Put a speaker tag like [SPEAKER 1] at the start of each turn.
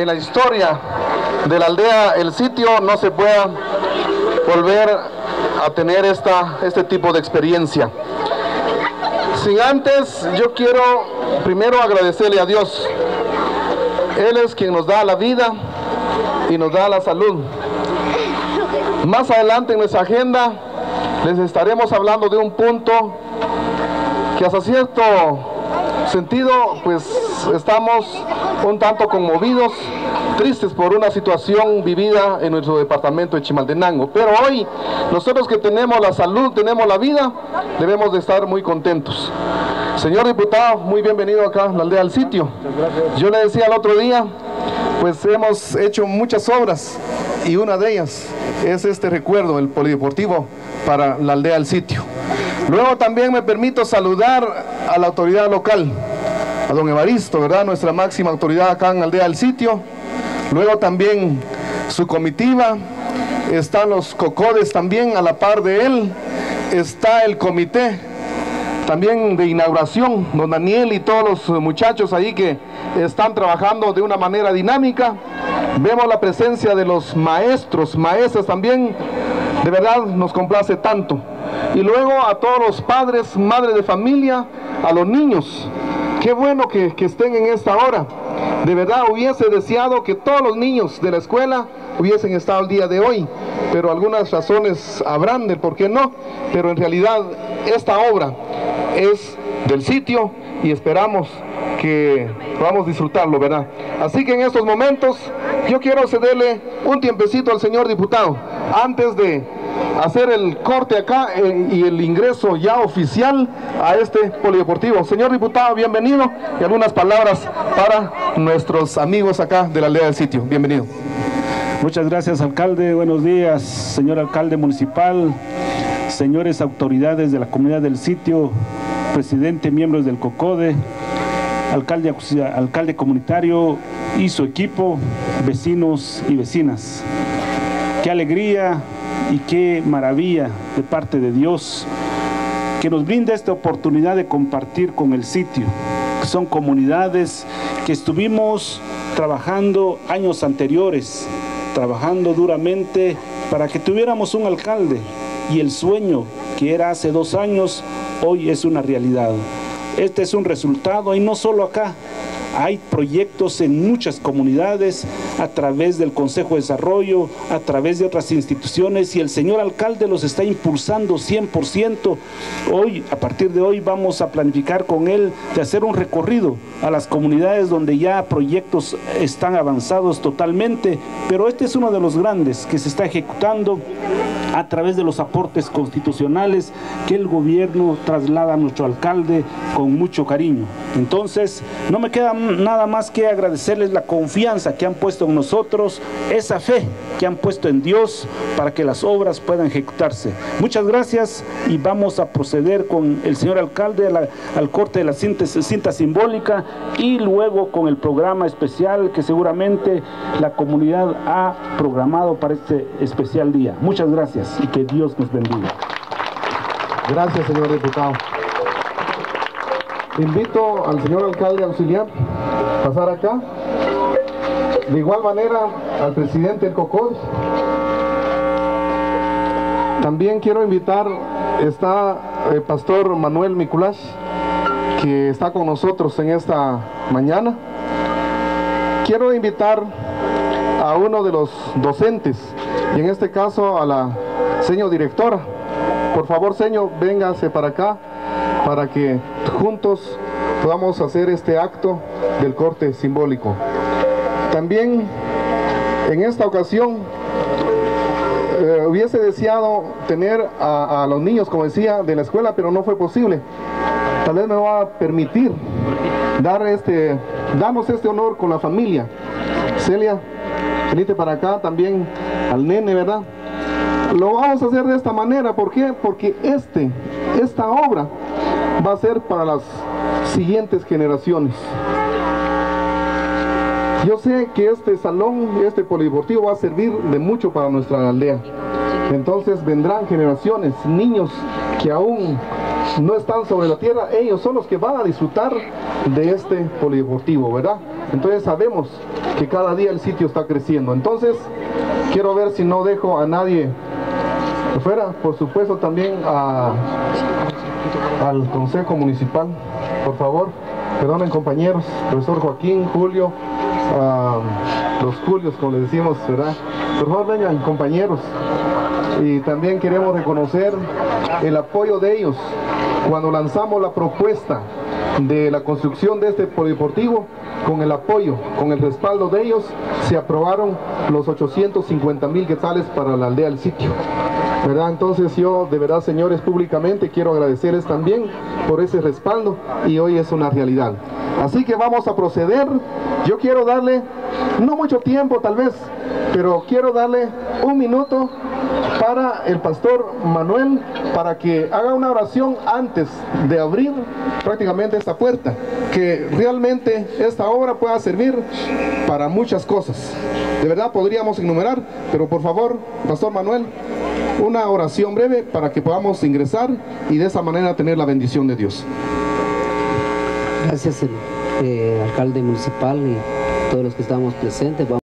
[SPEAKER 1] en la historia de la aldea El Sitio no se pueda volver a tener esta, este tipo de experiencia. Sin antes, yo quiero primero agradecerle a Dios. Él es quien nos da la vida y nos da la salud. Más adelante en nuestra agenda les estaremos hablando de un punto que hasta cierto sentido pues estamos un tanto conmovidos, tristes por una situación vivida en nuestro departamento de Chimaltenango. Pero hoy nosotros que tenemos la salud, tenemos la vida, debemos de estar muy contentos. Señor diputado, muy bienvenido acá a la aldea del sitio. Yo le decía el otro día, pues hemos hecho muchas obras y una de ellas es este recuerdo, el polideportivo para la aldea del sitio. Luego también me permito saludar a la autoridad local, a don Evaristo, ¿verdad? Nuestra máxima autoridad acá en Aldea del Sitio. Luego también su comitiva, están los cocodes también a la par de él, está el comité también de inauguración, don Daniel y todos los muchachos ahí que están trabajando de una manera dinámica. Vemos la presencia de los maestros, maestras también, de verdad nos complace tanto. Y luego a todos los padres, madres de familia, a los niños. Qué bueno que, estén en esta hora. De verdad hubiese deseado que todos los niños de la escuela hubiesen estado el día de hoy, pero algunas razones habrán del por qué no, pero en realidad esta obra es del sitio y esperamos que podamos disfrutarlo, ¿verdad? Así que en estos momentos yo quiero cederle un tiempecito al señor diputado antes de hacer el corte acá eh, y el ingreso ya oficial a este polideportivo. Señor diputado, bienvenido y algunas palabras para nuestros amigos acá de la aldea del sitio. Bienvenido.
[SPEAKER 2] Muchas gracias, alcalde. Buenos días, señor alcalde municipal, señores autoridades de la comunidad del sitio, presidente, miembros del COCODE, alcalde, alcalde comunitario y su equipo, vecinos y vecinas. Qué alegría y qué maravilla de parte de Dios que nos brinda esta oportunidad de compartir con el sitio. Son comunidades que estuvimos trabajando años anteriores, trabajando duramente para que tuviéramos un alcalde y el sueño que era hace dos años hoy es una realidad. Este es un resultado y no solo acá, hay proyectos en muchas comunidades a través del Consejo de Desarrollo, a través de otras instituciones y el señor alcalde los está impulsando 100%. Hoy, a partir de hoy, vamos a planificar con él de hacer un recorrido a las comunidades donde ya proyectos están avanzados totalmente, pero este es uno de los grandes que se está ejecutando a través de los aportes constitucionales que el gobierno traslada a nuestro alcalde con mucho cariño. Entonces, no me queda nada más que agradecerles la confianza que han puesto en nosotros, esa fe que han puesto en Dios para que las obras puedan ejecutarse. Muchas gracias y vamos a proceder con el señor alcalde al corte de la cinta, simbólica y luego con el programa especial que seguramente la comunidad ha programado para este especial día. Muchas gracias y que Dios nos bendiga.
[SPEAKER 1] Gracias, señor diputado. Invito al señor alcalde auxiliar a pasar acá. De igual manera al presidente del COCOD. También quiero invitar, está el pastor Manuel Miculás, que está con nosotros en esta mañana. Quiero invitar a uno de los docentes, y en este caso a la Señor directora, por favor, señor, véngase para acá para que juntos podamos hacer este acto del corte simbólico. También en esta ocasión eh, hubiese deseado tener a, los niños, como decía, de la escuela, pero no fue posible. Tal vez me va a permitir dar este, damos este honor con la familia. Celia, venite para acá también al nene, ¿verdad? Lo vamos a hacer de esta manera, ¿por qué? Porque este, esta obra va a ser para las siguientes generaciones. Yo sé que este salón, este polideportivo va a servir de mucho para nuestra aldea. Entonces vendrán generaciones, niños que aún no están sobre la tierra, ellos son los que van a disfrutar de este polideportivo, ¿verdad? Entonces sabemos que cada día el sitio está creciendo. Entonces, quiero ver si no dejo a nadie fuera, por supuesto también a, al Consejo Municipal, por favor, perdonen compañeros, profesor Joaquín, Julio, los Julios, como les decimos, ¿verdad? Por favor vengan compañeros, y también queremos reconocer el apoyo de ellos cuando lanzamos la propuesta de la construcción de este polideportivo, con el apoyo, con el respaldo de ellos, se aprobaron los 850 mil quetzales para la aldea del sitio. ¿Verdad? Entonces yo, de verdad, señores, públicamente quiero agradecerles también por ese respaldo y hoy es una realidad. Así que vamos a proceder. Yo quiero darle, no mucho tiempo tal vez, pero quiero darle un minuto para el pastor Manuel para que haga una oración antes de abrir prácticamente esta puerta, que realmente esta obra pueda servir para muchas cosas. De verdad podríamos enumerar, pero por favor, pastor Manuel, una oración breve para que podamos ingresar y de esa manera tener la bendición de Dios.
[SPEAKER 3] Gracias, eh, alcalde municipal y todos los que estamos presentes.